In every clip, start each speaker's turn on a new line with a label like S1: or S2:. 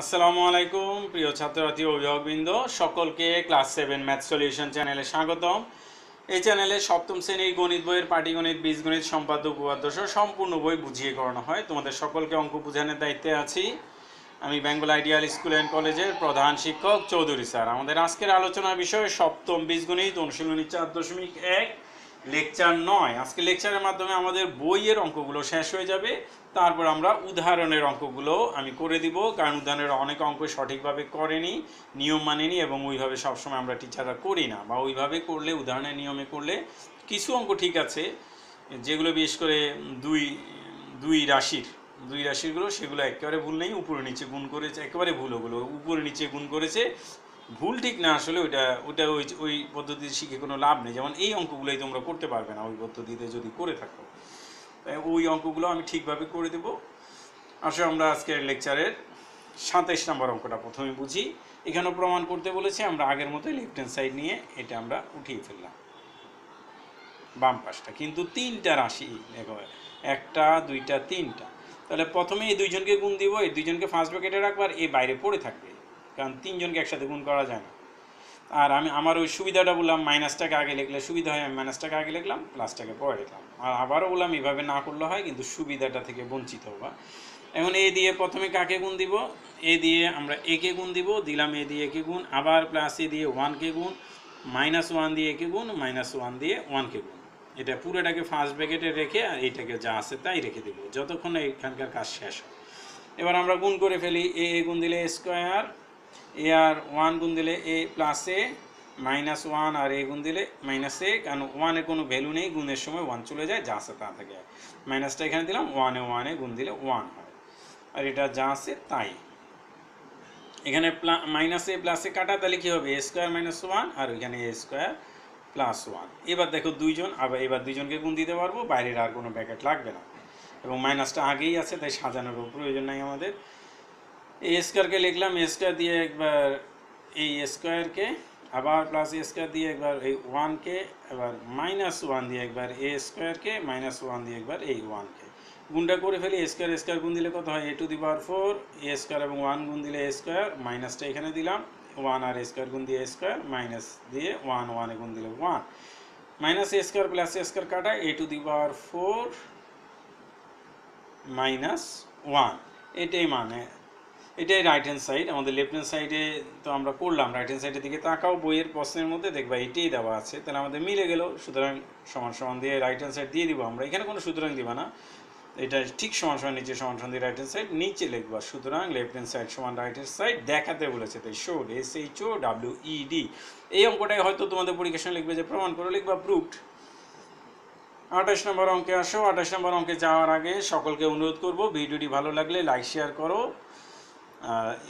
S1: আসসালামু আলাইকুম, প্রিয় ছাত্রছাত্রী, অভিভাবকবৃন্দ। সকলকে ক্লাস সেভেন ম্যাথ সলিউশন চ্যানেলে স্বাগতম। এই চ্যানেলে সপ্তম শ্রেণির গণিত বইয়ের পাটিগণিত, বীজগণিত, সম্পাদ্য উপপাদ্য সম্পূর্ণ বই বুঝিয়ে করানো হয়। তোমাদের সকলকে অঙ্ক বোঝানোর দায়িত্বে আছি। আমি বেঙ্গল আইডিয়াল স্কুল অ্যান্ড কলেজের প্রধান শিক্ষক চৌধুরী স্যার। আমাদের আজকের আলোচনার বিষয় সপ্তম বীজগণিত, অনুশীলনী চার দশমিক এক। লেকচার নয়। আজকে লেকচারের মাধ্যমে আমাদের বইয়ের অঙ্কগুলো শেষ হয়ে যাবে। তারপর আমরা উদাহরণের অঙ্কগুলো আমি করে দিব, কারণ উদাহরণের অনেক অঙ্ক সঠিকভাবে করেনি, নিয়ম মানেনি এবং ওইভাবে সবসময় আমরা টিচাররা করি না বা ওইভাবে করলে, উদাহরণের নিয়মে করলে কিছু অঙ্ক ঠিক আছে, যেগুলো বিশেষ করে দুই দুই রাশির, দুই রাশিরগুলো সেগুলো একেবারে ভুল নেই, উপরে নিচে গুণ করেছে, একেবারে ভুল ওগুলো, উপরে নিচে গুণ করেছে ভুল ঠিক না আসলে ওইটা ওইটা ওই ওই পদ্ধতি শিখে কোনো লাভ নেই। যেমন এই অঙ্কগুলোই তোমরা করতে পারবে না, ওই পদ্ধতিতে যদি করে থাকো। তাই ওই অঙ্কগুলো আমি ঠিকভাবে করে দেব। আসলে আমরা আজকের লেকচারের সাতাইশ নম্বর অঙ্কটা প্রথমে বুঝি। এখানেও প্রমাণ করতে বলেছে, আমরা আগের মতোই লেফট হ্যান্ড সাইড নিয়ে এটা আমরা উঠিয়ে ফেললাম। বাম পাশটা। কিন্তু তিনটা রাশি, দেখো, একটা, দুইটা, তিনটা। তাহলে প্রথমে এই দুইজনকে গুণ দিব, এই দুইজনকে ফার্স্ট ব্র্যাকেটে রাখব, আর এই বাইরে পড়ে থাকবে। কারণ তিনজনকে একসাথে গুণ করা যায় না। আর আমি, আমার ওই সুবিধাটা বললাম মাইনাসটাকে আগে লিখলে সুবিধা হয়, আমি মাইনাসটাকে আগে লিখলাম প্লাসটাকে পরে লিখলাম। আর আবারও বললাম এইভাবে না করলে হয়, কিন্তু সুবিধাটা থেকে বঞ্চিত হবা এখন এ দিয়ে প্রথমে কাকে গুণ দিব? এ দিয়ে আমরা একে গুণ দিব, দিলাম এ দিয়ে একে গুণ, আবার প্লাস এ দিয়ে ওয়ানকে গুণ মাইনাস ওয়ান দিয়ে একে গুণ মাইনাস ওয়ান দিয়ে ওয়ানকে গুণ। এটা পুরোটাকে ফার্স্ট ব্র্যাকেটে রেখে, আর এইটাকে যা আছে তাই রেখে দেবো, যতক্ষণ এখানকার কাজ শেষ হয়। এবার আমরা গুণ করে ফেলি, এ গুণ দিলে স্কোয়ার এ আর ওয়ান গুণ দিলে a plus a minus one R a গুণ দিলে মাইনাস এ কারণ ওয়ানে কোনো ভ্যালু নেই, গুণের সময় ওয়ান চলে যায়, যা আছে তা থেকে মাইনাসটা এখানে দিলাম ওয়ানে ওয়ানে গুণ দিলে ওয়ান হয়। আর এটা যা আছে তাই। এখানে মাইনাস এ প্লাসে কাটা, তাহলে কী হবে? এ স্কোয়ার মাইনাস ওয়ান আর ওইখানে এ স্কোয়ার প্লাস ওয়ান এবার দেখো দুইজন, আবার এবার দুইজনকে গুণ দিতে পারব, বাইরের আর কোনো ব্যাকেট লাগবে না। এবং মাইনাসটা আগেই আছে, তাই সাজানোর প্রয়োজন নাই আমাদের। এই স্কোয়ারকে লিখলাম স্কোয়ার দিয়ে একবার এই স্কোয়ারকে আবার প্লাস এ স্কোয়ার দিয়ে একবার এই ওয়ানকে এবার মাইনাস ওয়ান দিয়ে একবার এ স্কোয়ারকে মাইনাস ওয়ান দিয়ে একবার এই ওয়ানকে গুণটা করে ফেলি স্কোয়ার স্কোয়ার গুণ দিলে কত হয় a to the power four a square এবং ওয়ান গুণ দিলে স্কোয়ার মাইনাসটা এখানে দিলাম ওয়ান আর স্কোয়ার গুণ দিয়ে স্কোয়ার মাইনাস দিয়ে ওয়ান ওয়ানে গুণ দিলে one minus a square plus a square কাটা a to the power four minus one এটাই মানে এটাই রাইট হ্যান্ড সাইড আমাদের লেফট হ্যান্ড সাইডে তো আমরা করলাম রাইট হ্যান্ড সাইডের দিকে তাকাও, বইয়ের প্রশ্নের মধ্যে দেখবা এটাই দেওয়া আছে, তাহলে আমাদের মিলে গেল, সুতরাং সমান সমান দিয়ে রাইট হ্যান্ড সাইড দিয়ে দিব আমরা, এখানে কোনো সুতরাং দিবা না, এটা ঠিক সমান সমান নিচে, সমান সমান দিয়ে রাইট হ্যান্ড সাইড নিচে লিখবা, সুতরাং লেফট হ্যান্ড সাইড সমান রাইট হ্যান্ড সাইড দেখাতে বলেছে, তাই showed S H O W E D এই অঙ্কটাই হয়তো তোমাদের পরীক্ষা লিখবে যে প্রমাণ করে লিখবা প্রুফড আঠাশ নম্বর অঙ্কে আসো, আঠাশ নম্বর অঙ্কে যাওয়ার আগে সকলকে অনুরোধ করব, ভিডিওটি ভালো লাগলে লাইক শেয়ার করো।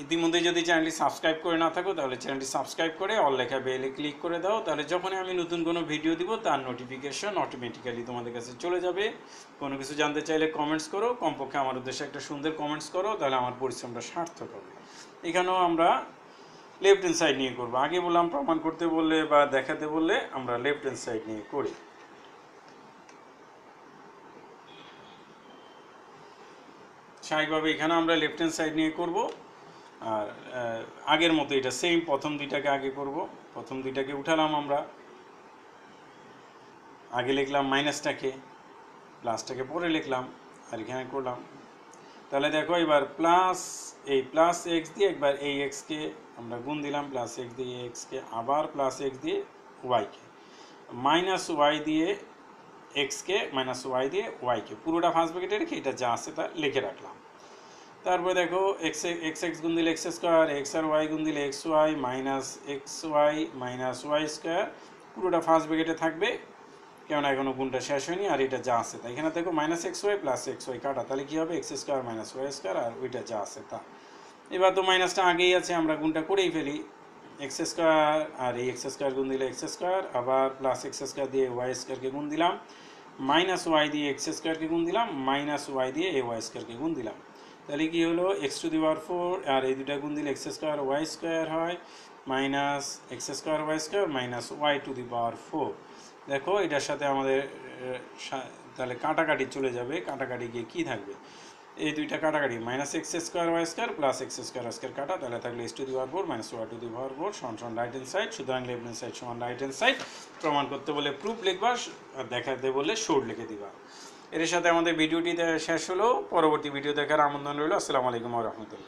S1: ইতিমধ্যে যদি চ্যানেলটি সাবস্ক্রাইব করে না থাকো, তাহলে চ্যানেলটি সাবস্ক্রাইব করে অল লেখা বেলে ক্লিক করে দাও। তাহলে যখনই আমি নতুন কোনো ভিডিও দিব, তার নোটিফিকেশন অটোমেটিক্যালি তোমাদের কাছে চলে যাবে। কোনো কিছু জানতে চাইলে কমেন্টস করো। কমপক্ষে আমার উদ্দেশ্যে একটা সুন্দর কমেন্টস করো, তাহলে আমার পরিশ্রমটা সার্থক হবে। এখানেও আমরা লেফট হ্যান্ড সাইড নিয়ে করব। আগে বললাম প্রমাণ করতে বললে বা দেখাতে বললে আমরা লেফট হ্যান্ড সাইড নিয়ে করি। স্বাভাবিকভাবে এখানে আমরা লেফট হ্যান্ড সাইড নিয়ে করব। আর আগের মতো এটা সেম প্রথম দুইটাকে আগে করব। প্রথম দুইটাকে উঠালাম আমরা। আগে লিখলাম মাইনাসটাকে প্লাসটাকে পরে লিখলাম, আর এখানে করলাম। তাহলে দেখো এবার প্লাস এই প্লাস এক্স দিয়ে একবার এই এক্সকে আমরা গুণ দিলাম প্লাস এক্স দিয়ে এক্সকে আবার প্লাস এক্স দিয়ে ওয়াইকে মাইনাস ওয়াই দিয়ে এক্সকে মাইনাস ওয়াই দিয়ে ওয়াইকে পুরোটা ফার্স্ট ব্র্যাকেটে রেখে এটা যা আছে তা লিখে রাখলাম। তারপরে দেখো এক্স এক্স এক্স গুণ দিলে এক্স স্কোয়ার এক্স আর ওয়াই গুণ দিলে x y minus x y minus y square পুরোটা ফার্স্ট ব্র্যাকেটে থাকবে। কেননা এখনও গুণটা শেষ হয়নি, আর এটা যা আছে তা। এখানে দেখো minus x y plus x y কাটা, তাহলে কী হবে? X square minus y square আর ওইটা যা আছে তা। এবার তো মাইনাসটা আগেই আছে, আমরা গুণটা করেই ফেলি। এক্স স্কোয়ার আর এই এক্স স্কোয়ার গুণ দিলে এক্স স্কোয়ার আবার প্লাস এক্স স্কোয়ার দিয়ে ওয়াই স্কোয়ারকে গুণ দিলাম। মাইনাস ওয়াই দিয়ে এক্স স্কোয়ারকে গুণ দিলাম মাইনাস ওয়াই দিয়ে এ ওয়াই স্কোয়ারকে গুণ দিলাম। তাহলে কি হলো? X to the power four আর এই দুটা গুণ দিলে এক্স স্কোয়ার ওয়াই স্কোয়ার হয় minus x square y square minus y to the power four দেখো, এটার সাথে আমাদের তাহলে কাটাকাটি চলে যাবে। কাটাকাটি গিয়ে কী থাকবে? এই দুইটা কাটাকাটি minus x square y square plus x square square কাটা, তাহলে থাকলে x to the power four minus y to the power four সমান সমান রাইট হ্যান্ড সাইড সুতরাং লেফট হ্যান্ড সাইড সমান রাইট হ্যান্ড সাইড প্রমাণ করতে বলে প্রুফ লিখবা, আর দেখাতে বলে শোর লিখে দিবা। এর সাথে আমাদের ভিডিওটি শেষ হলো। পরবর্তী ভিডিও দেখার আমন্ত্রণ রইল। আসসালামু আলাইকুম রহমতুল্লাহ।